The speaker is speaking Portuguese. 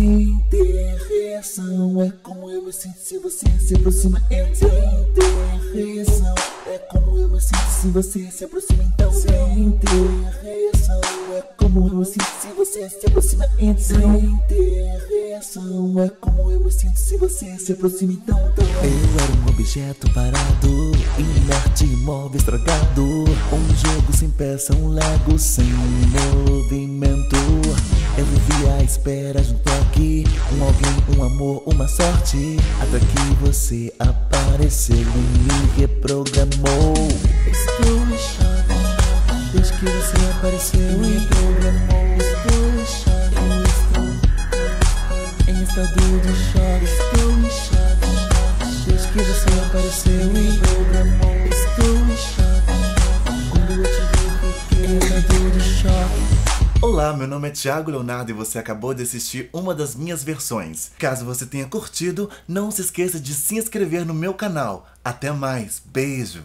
Sem reação É como eu me sinto se você se aproxima. Então Sem reação É como eu me sinto se você se aproxima. Então Sem reação É como eu me sinto se você se aproxima. Então Sem reação É como eu me sinto se você se aproxima. Então. Eu era um objeto parado Inerte, imóvel, estragado. Um jogo sem peça, um lego sem vivia espera junto aqui Um alguém, um amor, uma sorte. Até que você apareceu e me reprogramou. Estou em choque Desde que você apareceu e me programou Estou em choque em estado de choque Estou em choque Desde que você apareceu Olá, meu nome é Thiago Leonardo e você acabou de assistir uma das minhas versões. Caso você tenha curtido, não se esqueça de se inscrever no meu canal. Até mais, beijo!